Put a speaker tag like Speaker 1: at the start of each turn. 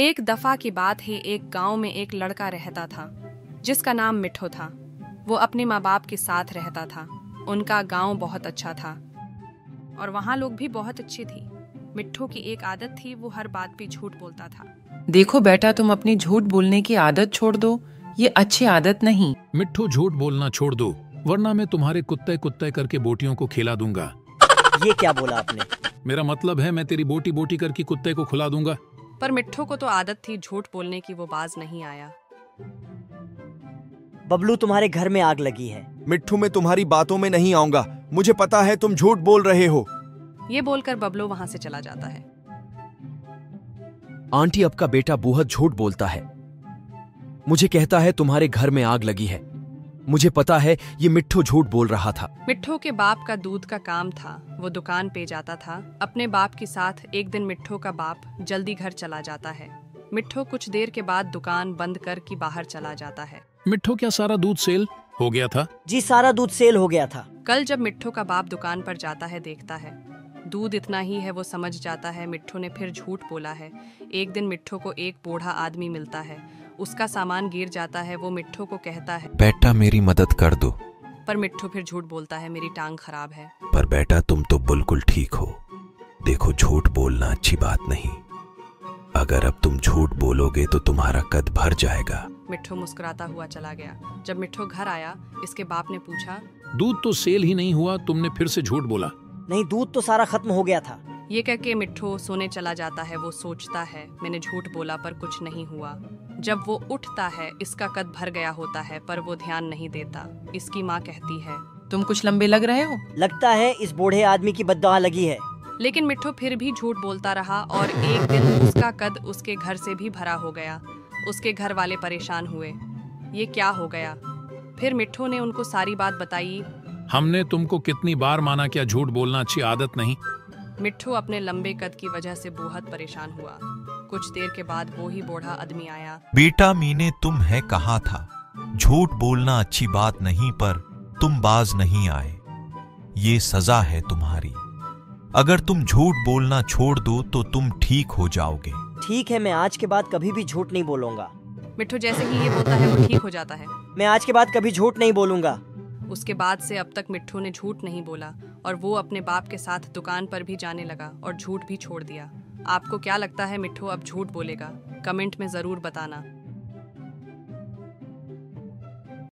Speaker 1: एक दफ़ा की बात है एक गाँव में एक लड़का रहता था जिसका नाम मिठो था। वो अपने माँ बाप के साथ रहता था। उनका गाँव बहुत अच्छा था। और वहाँ लोग भी बहुत अच्छे थी। मिठो की एक आदत थी वो हर बात पे झूठ बोलता था।
Speaker 2: देखो बेटा तुम अपनी झूठ बोलने की आदत छोड़ दो। ये अच्छी आदत नहीं।
Speaker 3: मिट्ठू झूठ बोलना छोड़ दो वरना मैं तुम्हारे कुत्ते कुत्ते करके बोटियों को खिला दूँगा।
Speaker 4: ये क्या बोला आपने?
Speaker 3: मेरा मतलब है मैं तेरी बोटी बोटी करके कुत्ते को खुला दूँगा।
Speaker 1: पर मिठो को तो आदत थी झूठ बोलने की वो बाज नहीं आया।
Speaker 4: बबलू तुम्हारे घर में आग लगी है।
Speaker 5: मिट्ठू मैं तुम्हारी बातों में नहीं आऊँगा। मुझे पता है तुम झूठ बोल रहे हो।
Speaker 1: ये बोलकर बबलू वहाँ से चला जाता है।
Speaker 6: आंटी आपका बेटा बहुत झूठ बोलता है। मुझे कहता है तुम्हारे घर में आग लगी है। मुझे पता है ये मिट्ठू झूठ बोल रहा था।
Speaker 1: मिट्ठो के बाप का दूध का काम था। वो दुकान पे जाता था। अपने बाप के साथ एक दिन मिट्ठो का बाप जल्दी घर चला जाता है। मिट्ठो कुछ देर के बाद दुकान बंद कर की बाहर चला जाता है।
Speaker 3: मिट्ठू क्या सारा दूध सेल हो गया था?
Speaker 4: जी सारा दूध सेल हो गया था।
Speaker 1: कल जब मिट्ठो का बाप दुकान पर जाता है देखता है। दूध इतना ही है वो समझ जाता है मिट्ठू ने फिर झूठ बोला है। एक दिन मिट्ठो को एक बूढ़ा आदमी मिलता है। उसका सामान गिर जाता है वो मिट्ठू को कहता है।
Speaker 6: बेटा मेरी मदद कर दो।
Speaker 1: पर मिट्ठू फिर झूठ बोलता है मेरी टांग खराब है।
Speaker 6: पर बेटा तुम तो बिल्कुल ठीक हो। देखो झूठ बोलना अच्छी बात नहीं। अगर अब तुम झूठ बोलोगे तो तुम्हारा कद भर जाएगा।
Speaker 1: मिट्ठू मुस्कुराता हुआ चला गया। जब मिट्ठू घर आया इसके बाप ने पूछा
Speaker 3: दूध तो सेल ही नहीं हुआ तुमने फिर से झूठ बोला।
Speaker 4: नहीं दूध तो सारा खत्म हो गया था।
Speaker 1: ये कह के मिट्ठू सोने चला जाता है वो सोचता है मैंने झूठ बोला पर कुछ नहीं हुआ। जब वो उठता है इसका कद भर गया होता है पर वो ध्यान नहीं देता। इसकी माँ कहती है
Speaker 2: तुम कुछ लंबे लग रहे हो?
Speaker 4: लगता है इस बूढ़े आदमी की बददुआ लगी है।
Speaker 1: लेकिन मिठ्ठू फिर भी झूठ बोलता रहा और एक दिन उसका कद उसके घर से भी भरा हो गया। उसके घर वाले परेशान हुए। ये क्या हो गया? फिर मिट्ठू ने उनको सारी बात बताई।
Speaker 3: हमने तुमको कितनी बार माना क्या झूठ बोलना अच्छी आदत नहीं?
Speaker 1: मिट्ठू अपने लंबे कद की वजह से बहुत परेशान हुआ। कुछ देर के बाद वो ही बूढ़ा आदमी आया।
Speaker 7: बेटा मीने तुम है कहा था? झूठ बोलना अच्छी बात नहीं पर तुम बाज नहीं आए। ये सजा है तुम्हारी। अगर तुम झूठ बोलना छोड़ दो तो तुम ठीक हो जाओगे।
Speaker 4: ठीक है मैं आज के बाद कभी भी झूठ नहीं बोलूँगा।
Speaker 1: मिट्ठू जैसे ही ये बोलता है वो ठीक हो जाता है।
Speaker 4: मैं आज के बाद कभी झूठ नहीं बोलूँगा।
Speaker 1: उसके बाद से अब तक मिट्ठू ने झूठ नहीं बोला और वो अपने बाप के साथ दुकान पर भी जाने लगा और झूठ भी छोड़ दिया। आपको क्या लगता है मिठ्ठू अब झूठ बोलेगा? कमेंट में ज़रूर बताना।